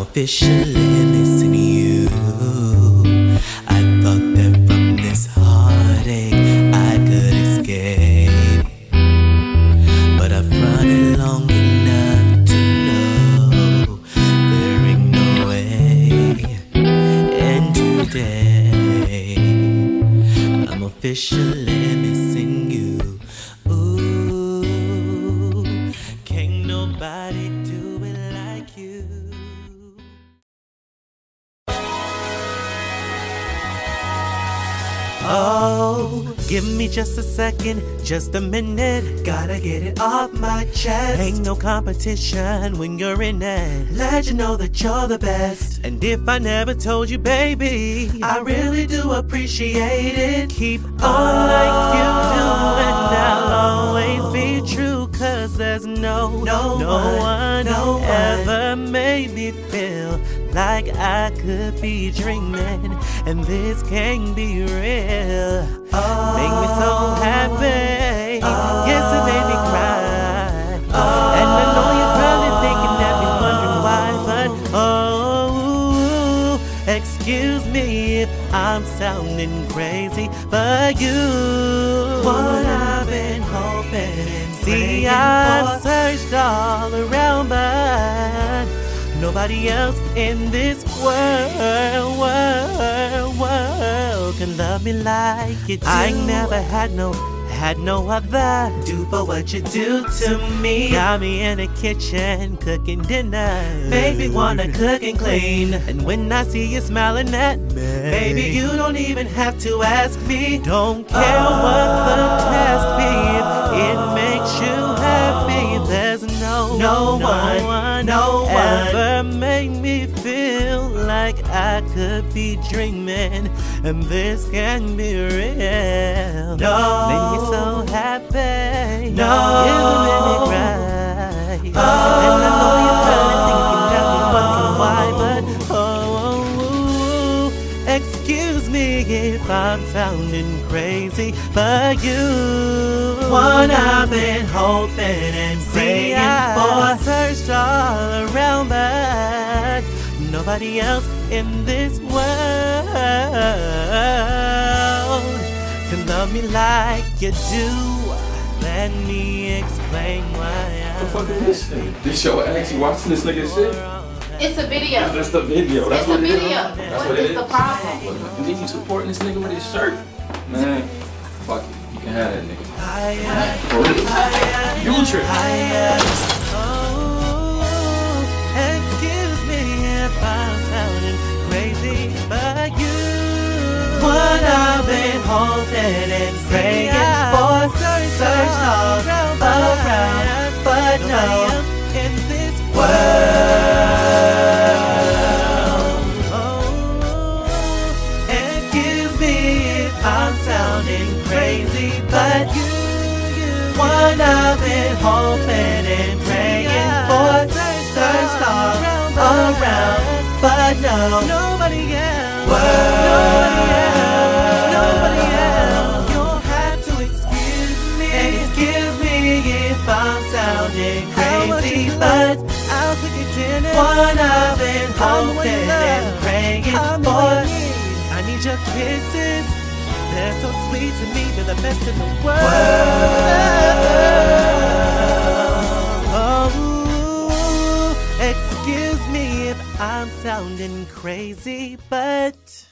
officially missing you. I thought that from this heartache I could escape. But I've run it long enough to know there ain't no way. And today, I'm officially missing Oh, give me just a second, just a minute. Gotta get it off my chest. Ain't no competition when you're in it. Let you know that you're the best. And if I never told you, baby, I really do appreciate it. Keep on like you do, and I'll always be true. Cause there's no, no, no one, no one. Ever made me feel like I could be dreaming, and this can't be real. Make me so happy. Yes, it made me cry. And I know you're probably thinking that me wondering why, but oh, excuse me if I'm sounding crazy, but you. What I've been hoping See, I've searched all around, nobody else in this world, world, world can love me like you do. I never had no, had no other. Do for what you do to me. Got me in the kitchen cooking dinner. Me wanna cook and clean. And when I see you smiling at me, Baby, you don't even have to ask me. don't care what the task be. It makes you like I could be dreaming, and this can be real. No. make me so happy. No. It made me cry. Oh. And I know you're probably thinking that me wondering why, but oh, excuse me if I'm sounding crazy, but you. One I've been hoping and See, praying I for. searched all nobody else in this world can love me like you do. Let me explain why What the fuck is this thing? This show actually watching this nigga shit? It's a video. That's the video. That's It's what a it is. video. That's What what it is is. the problem? And then you supporting this nigga with his shirt. Man, fuck it. You can have that nigga. For real. Hoping and praying for. search all around, but no. in this World. Oh, Excuse me if I'm sounding crazy, but you, you, what I've been hoping and praying for. search all around, but no. Nobody else. World. Nobody else. sounding crazy, but I'll cook you dinner. One I've been hoping and praying I for. I need your kisses. They're so sweet to me. They're the best in the world. world. Oh, excuse me if I'm sounding crazy, but.